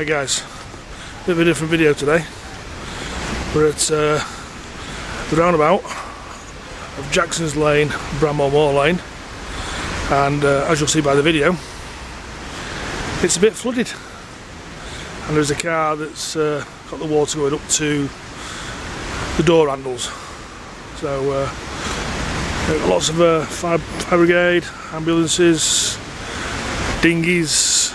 Hi guys, bit of a different video today. We're at uh, the roundabout of Jackson's Lane, Bramhall Moor Lane, and uh, as you'll see by the video, it's a bit flooded. And there's a car that's uh, got the water going up to the door handles. So uh, lots of uh, fire brigade, ambulances, dinghies,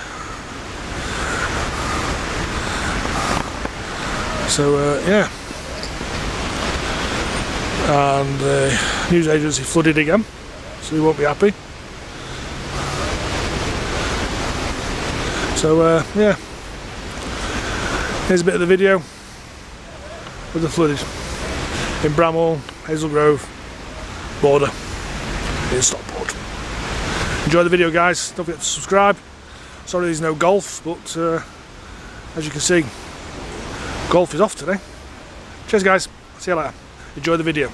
So uh, yeah, and the news agency flooded again, so he won't be happy. So uh, yeah, here's a bit of the video of the flooded in Bramhall, Hazel Grove, border in Stockport. Enjoy the video guys, don't forget to subscribe. Sorry there's no golf, but uh, as you can see, golf is off today. Cheers guys, see you later. Enjoy the video.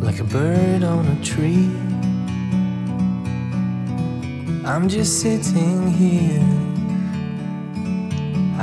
Like a bird on a tree I'm just sitting here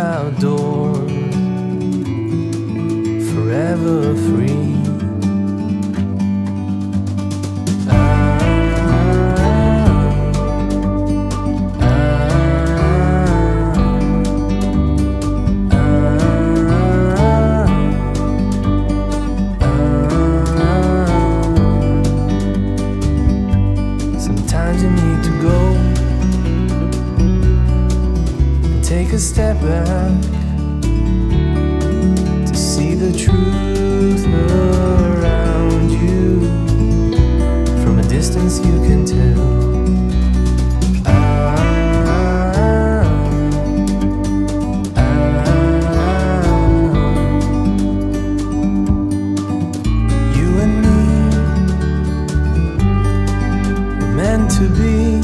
outdoors, forever free. Sometimes you need to go take a step back to see the truth around you. From a distance, you can tell. Ah, ah, ah, you and me, meant to be